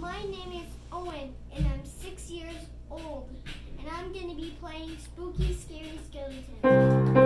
my name is Owen, and I'm six years old, and I'm going to be playing Spooky Scary Skeleton.